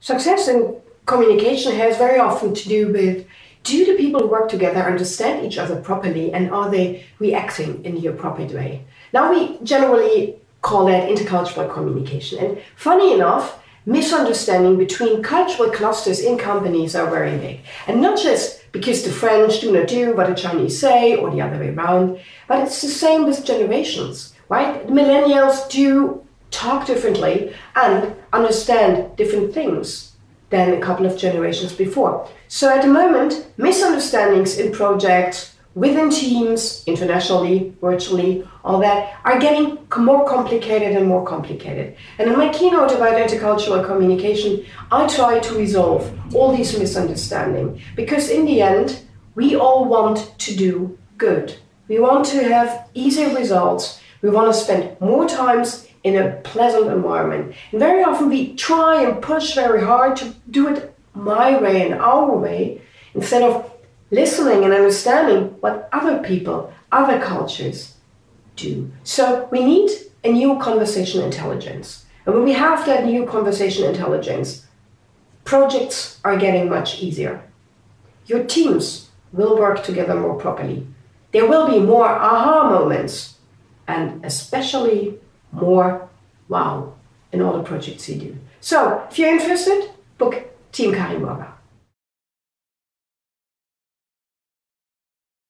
Success in communication has very often to do with do the people who work together understand each other properly and are they reacting in the appropriate way? Now, we generally call that intercultural communication. And funny enough, misunderstanding between cultural clusters in companies are very big. And not just because the French do not do what the Chinese say or the other way around, but it's the same with generations, right? The millennials do talk differently and understand different things than a couple of generations before. So at the moment, misunderstandings in projects, within teams, internationally, virtually, all that are getting more complicated and more complicated. And in my keynote about intercultural communication, I try to resolve all these misunderstandings because in the end, we all want to do good. We want to have easier results. We want to spend more times in a pleasant environment. And very often we try and push very hard to do it my way and our way instead of listening and understanding what other people, other cultures do. So we need a new conversation intelligence. And when we have that new conversation intelligence, projects are getting much easier. Your teams will work together more properly. There will be more aha moments, and especially more wow in all the projects you do. So if you're interested, book Team Karin Burger.